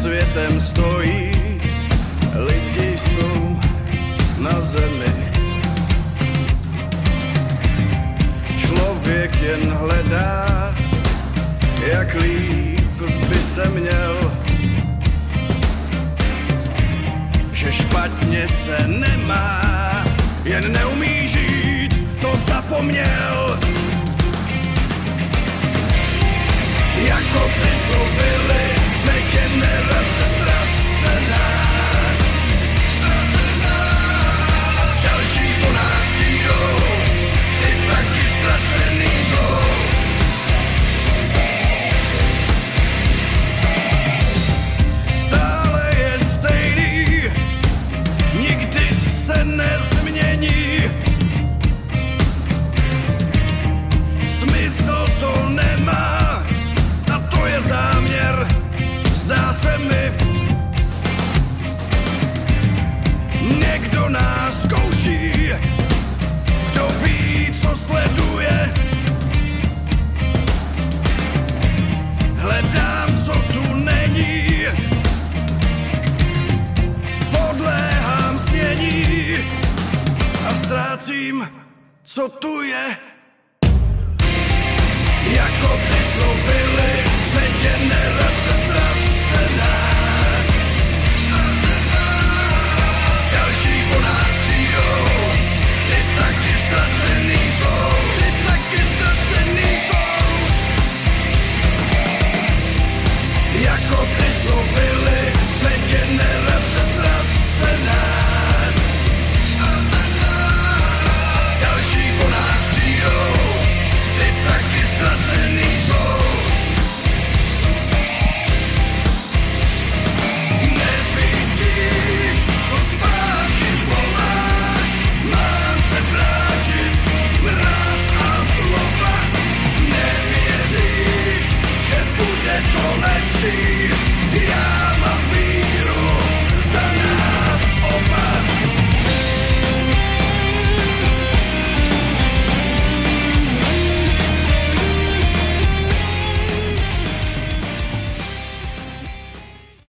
světem stojí, lidi jsou na zemi. Člověk jen hledá, jak líp by se měl. Že špatně se nemá, jen neumí žít, to zapomněl. тени ztrácím, co tu je. see.